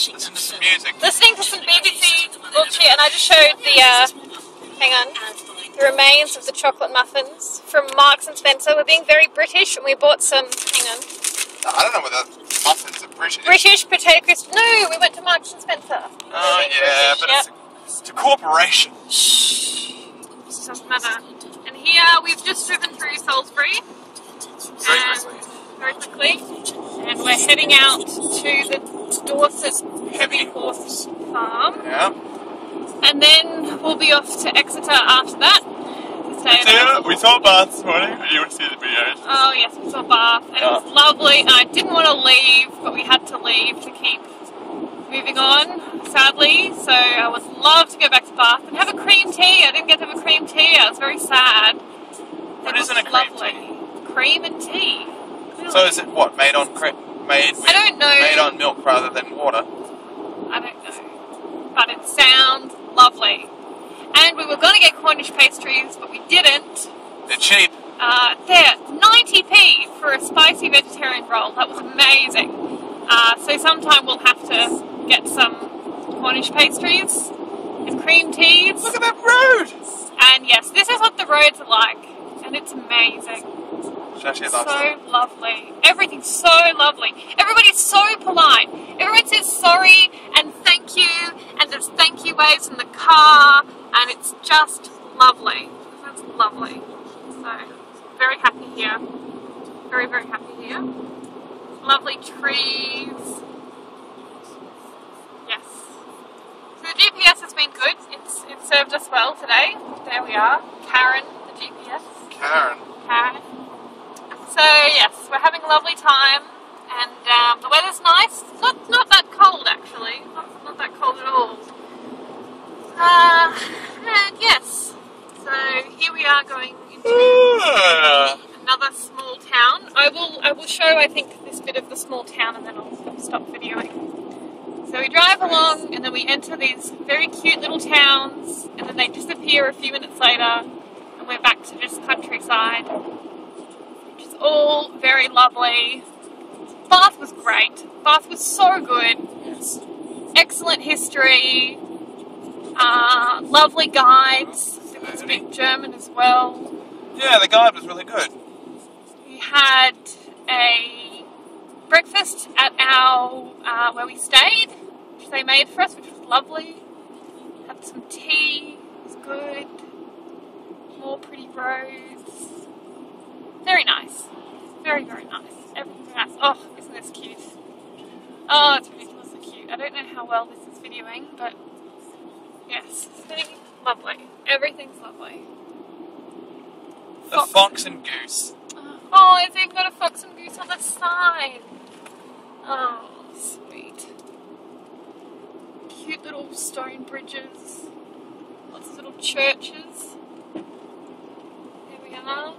Listening to some music. Listening to some BBC bullshit, and I just showed the, uh, hang on, the remains of the chocolate muffins from Marks and Spencer. We're being very British, and we bought some, hang on. I don't know whether muffins are British. British potato crisp. No, we went to Marks and Spencer. Oh, yeah, British, but yep. it's, a, it's a corporation. Shh. Doesn't matter. And here we've just driven through Salisbury. Very quickly. Very quickly. And we're heading out to the Dorset Heavy Horse Farm. Yeah. And then we'll be off to Exeter after that. to stay So, there. we saw Bath this morning. You would see the videos. Oh yes, we saw Bath and it was lovely. And I didn't want to leave, but we had to leave to keep moving on, sadly. So I would love to go back to Bath and have a cream tea. I didn't get to have a cream tea. I was very sad. What It isn't a cream lovely. Cream and tea. So is it what made on cre- made with, I don't know. made on milk rather than water? I don't know. But it sounds lovely. And we were going to get Cornish pastries, but we didn't. They're cheap. Uh, there, 90p for a spicy vegetarian roll. That was amazing. Uh, so sometime we'll have to get some Cornish pastries and cream teas. Look at that road. And yes, this is what the roads are like. And it's amazing. So lovely. Everything's so lovely. Everybody's so polite. Everyone says sorry and thank you, and there's thank you waves in the car, and it's just lovely. That's lovely. So, very happy here. Very, very happy here. Lovely trees. Yes. So the GPS has been good. It's it served us well today. There we are. Karen, the GPS. Karen. Karen. So yes, we're having a lovely time, and um, the weather's nice. Not not that cold actually. Not, not that cold at all. Uh, and yes, so here we are going into Ah. another small town. I will I will show I think this bit of the small town, and then I'll stop videoing. So we drive along, and then we enter these very cute little towns, and then they disappear a few minutes later, and we're back to just countryside all very lovely. Bath was great. Bath was so good. Excellent history. Uh, lovely guides. They could speak German as well. Yeah, the guide was really good. We had a breakfast at our uh, where we stayed, which they made for us, which was lovely. Had some tea. It was good. More pretty roads. Very. Very nice. Everything's nice. Oh, isn't this cute? Oh, it's ridiculously cute. I don't know how well this is videoing, but yes, it's lovely. Everything's lovely. The Fox. fox and goose. Oh, it's even got a fox and goose on the side. Oh, sweet. Cute little stone bridges. Lots of little churches. There we are.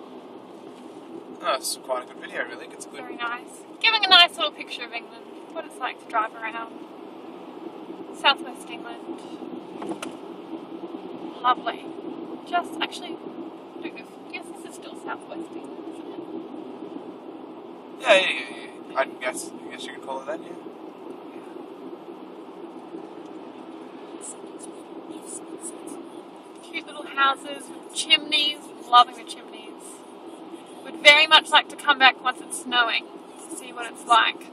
Oh, it's quite a good video, really. It's good. Very nice. Giving a nice little picture of England. What it's like to drive around. Southwest England. Lovely. Just actually, I don't know. if- Yes, this is still Southwest England, isn't it? Yeah, yeah, yeah, yeah. I guess, I guess you could call it that, yeah. cute little houses with chimneys. Loving the chimneys. Would very much like to come back once it's snowing to see what it's like.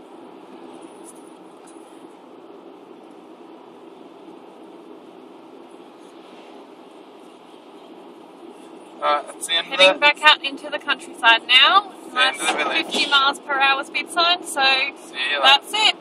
End Heading back out into the countryside now. Nice the 50 miles per hour speed sign. So See you later. that's it.